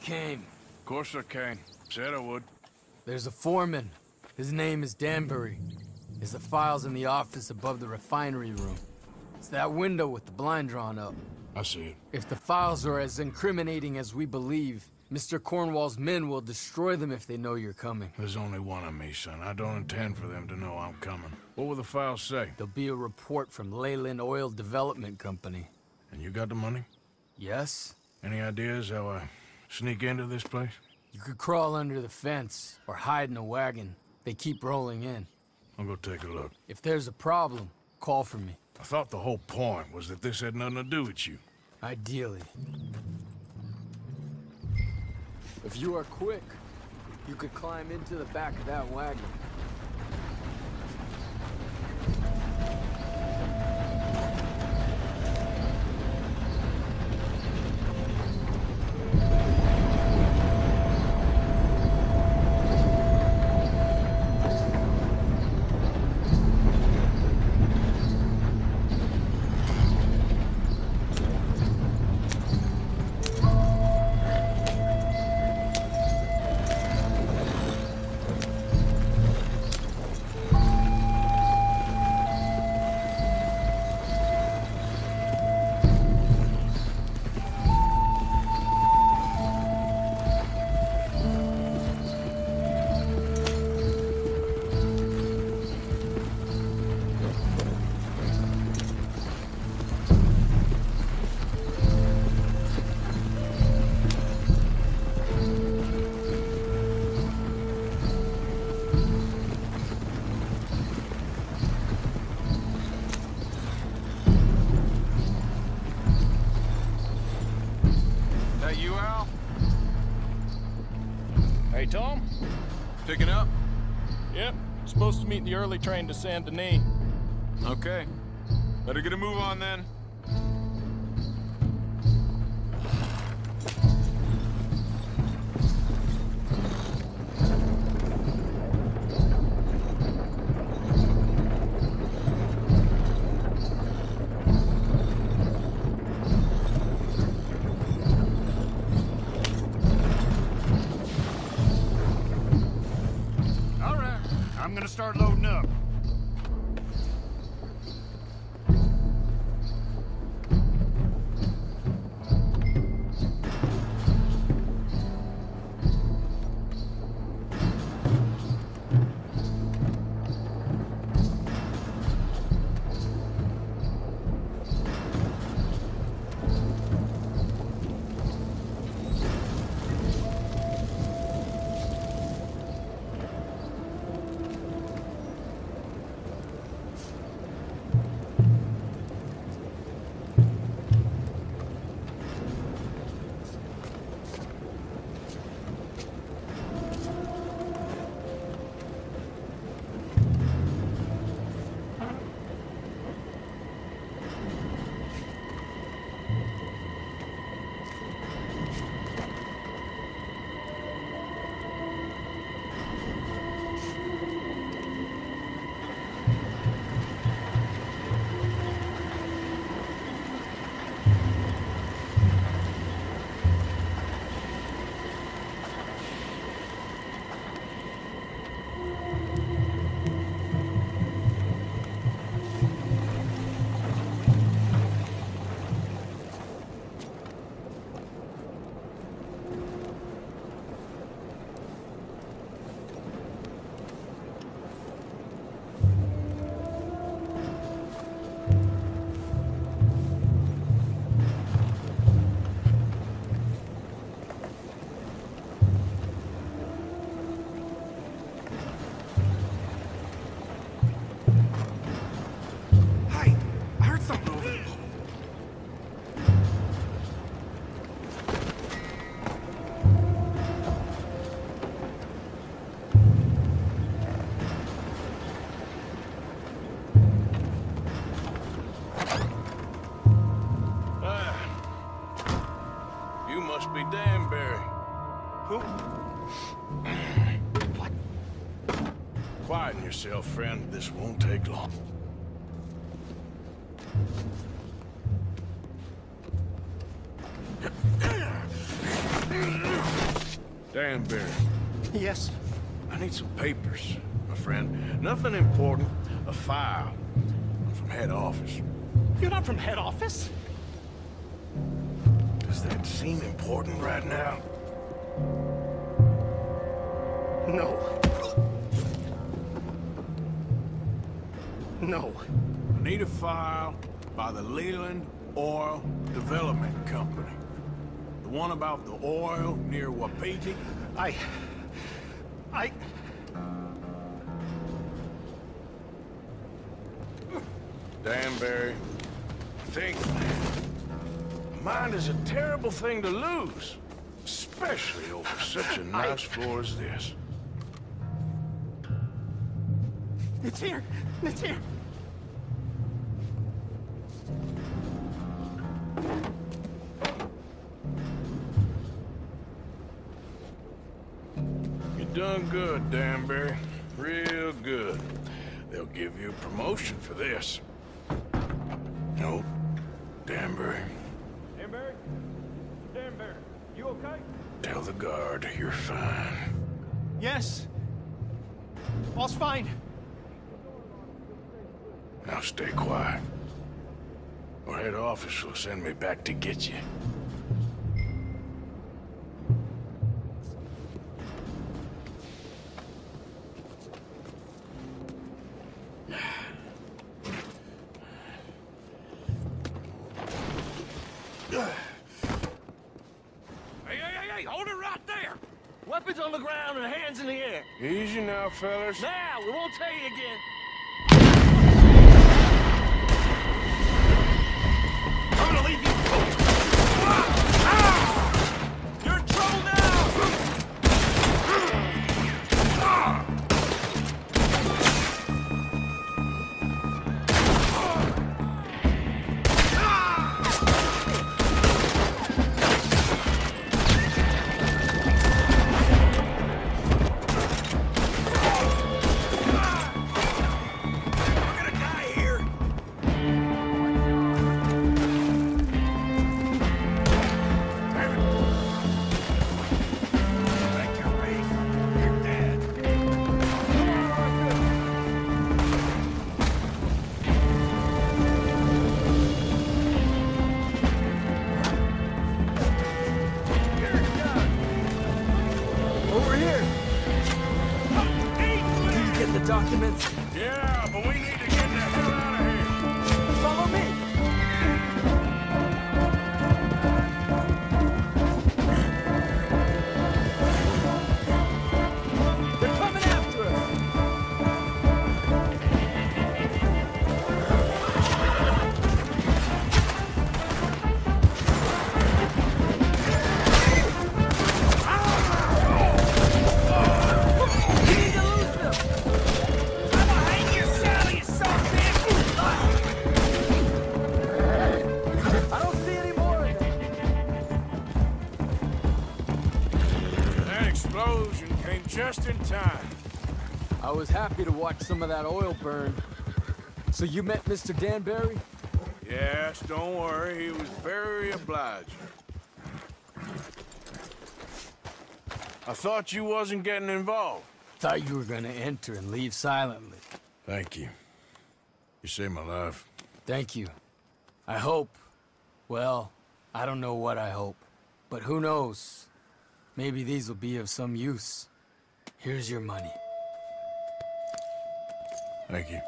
came. Of course I came. Said I would. There's a foreman. His name is Danbury. There's the files in the office above the refinery room. It's that window with the blind drawn up. I see it. If the files are as incriminating as we believe, Mr. Cornwall's men will destroy them if they know you're coming. There's only one of me, son. I don't intend for them to know I'm coming. What will the files say? There'll be a report from Leyland Oil Development Company. And you got the money? Yes? Any ideas how I sneak into this place? You could crawl under the fence or hide in a wagon. They keep rolling in. I'll go take a look. If there's a problem, call for me. I thought the whole point was that this had nothing to do with you. Ideally. If you are quick, you could climb into the back of that wagon. The early train to Saint Denis. Okay. Better get a move on then. I'm gonna start loading up. Danbury. Who? What? Quieten yourself, friend. This won't take long. Danbury, Yes. I need some papers, my friend. Nothing important. A file. I'm from head office. You're not from head office? Does that seem important right now? No. No. I need a file by the Leland Oil Development Company. The one about the oil near Wapiti? I... I... Danbury, think. Mind is a terrible thing to lose. Especially over such a nice floor as this. It's here. It's here. You done good, Danbury. Real good. They'll give you a promotion for this. No, Danbury. Danbury? Okay? Tell the guard you're fine. Yes. All's fine. Now stay quiet. Or head office will send me back to get you. Fellas. Now, we won't tell you again. Did you get the documents? Yeah, but we need to get watch some of that oil burn. So you met Mr. Danbury? Yes, don't worry. He was very obliging. I thought you wasn't getting involved. Thought you were gonna enter and leave silently. Thank you. You saved my life. Thank you. I hope. Well, I don't know what I hope. But who knows? Maybe these will be of some use. Here's your money. Thank you.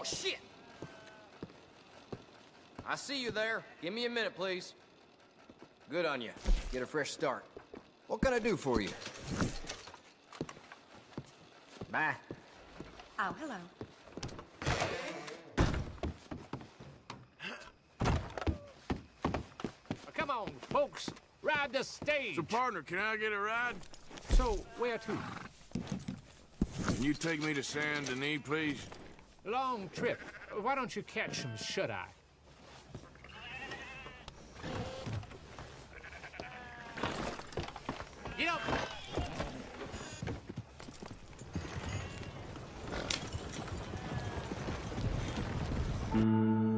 Oh, shit! I see you there. Give me a minute, please. Good on you. Get a fresh start. What can I do for you? Bye. Oh, hello. Come on, folks. Ride the stage. So, partner, can I get a ride? So, where to? Can you take me to Saint Denis, please? Long trip. Why don't you catch some shut-eye? Get up! This